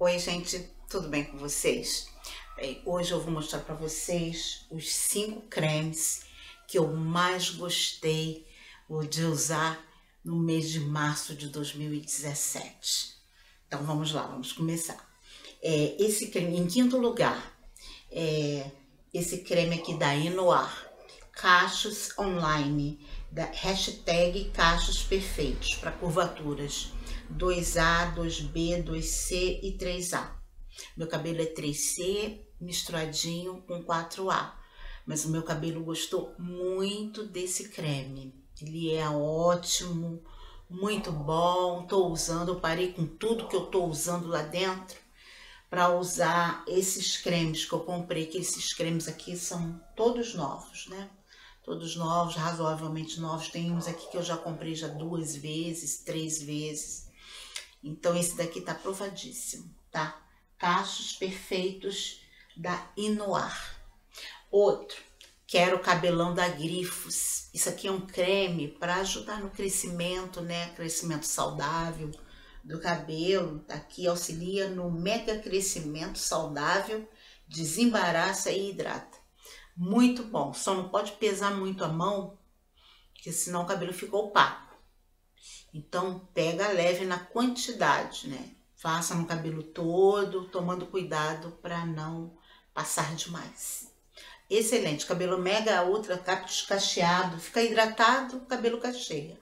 Oi, gente, tudo bem com vocês? Bem, hoje eu vou mostrar para vocês os cinco cremes que eu mais gostei de usar no mês de março de 2017. Então vamos lá, vamos começar. É, esse creme, em quinto lugar, é esse creme aqui da Inoar, Cachos Online, da hashtag Cachos Perfeitos para curvaturas 2A, 2B, 2C e 3A. Meu cabelo é 3C misturadinho com 4A, mas o meu cabelo gostou muito desse creme. Ele é ótimo, muito bom. Tô usando, eu parei com tudo que eu tô usando lá dentro para usar esses cremes que eu comprei, que esses cremes aqui são todos novos, né? Todos novos, razoavelmente novos. Tem uns aqui que eu já comprei já duas vezes, três vezes. Então, esse daqui tá provadíssimo, tá? Cachos perfeitos da Inoar. Outro, quero cabelão da Grifos. Isso aqui é um creme para ajudar no crescimento, né? Crescimento saudável do cabelo. Aqui auxilia no mega crescimento saudável, desembaraça e hidrata. Muito bom. Só não pode pesar muito a mão, porque senão o cabelo fica opaco. Então, pega leve na quantidade, né? Faça no cabelo todo, tomando cuidado para não passar demais. Excelente, cabelo mega ultra cacheado, fica hidratado, cabelo cacheia.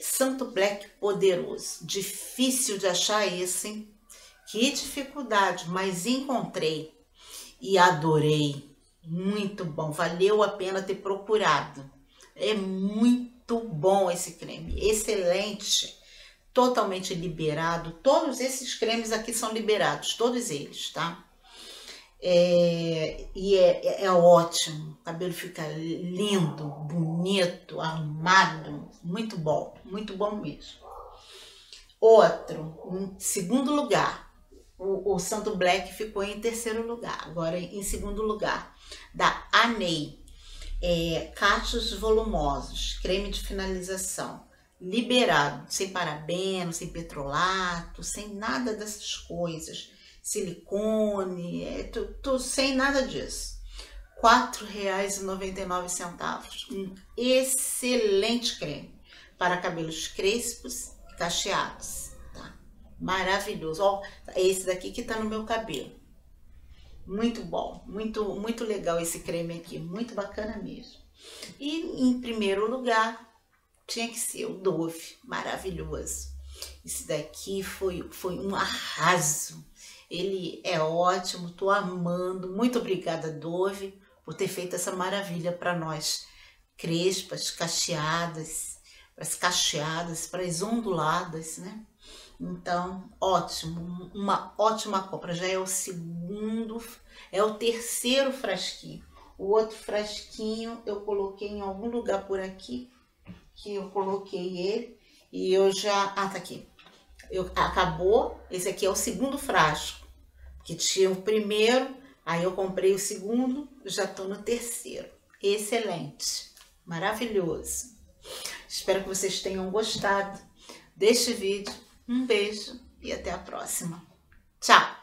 Santo Black poderoso, difícil de achar esse, hein? Que dificuldade, mas encontrei e adorei. Muito bom, valeu a pena ter procurado. É muito muito bom esse creme, excelente, totalmente liberado. Todos esses cremes aqui são liberados, todos eles, tá? É, e é, é, é ótimo, o cabelo fica lindo, bonito, arrumado, muito bom, muito bom mesmo. Outro, em segundo lugar, o, o Santo Black ficou em terceiro lugar, agora em segundo lugar, da Anei é, cachos volumosos, creme de finalização, liberado, sem parabeno, sem petrolato, sem nada dessas coisas, silicone, é, tu, tu, sem nada disso. R$ 4,99. Um excelente creme para cabelos crespos e cacheados. Tá? Maravilhoso. Ó, esse daqui que tá no meu cabelo. Muito bom, muito, muito legal esse creme aqui, muito bacana mesmo. E em primeiro lugar, tinha que ser o Dove, maravilhoso. Esse daqui foi, foi um arraso. Ele é ótimo, tô amando. Muito obrigada, Dove, por ter feito essa maravilha para nós. Crespas, cacheadas, para as cacheadas, para as onduladas, né? Então, ótimo, uma ótima compra. Já é o segundo, é o terceiro frasquinho. O outro frasquinho eu coloquei em algum lugar por aqui, que eu coloquei ele e eu já. Ah, tá aqui. Eu, acabou. Esse aqui é o segundo frasco, que tinha o primeiro, aí eu comprei o segundo, já tô no terceiro. Excelente, maravilhoso. Espero que vocês tenham gostado deste vídeo um beijo e até a próxima. Tchau!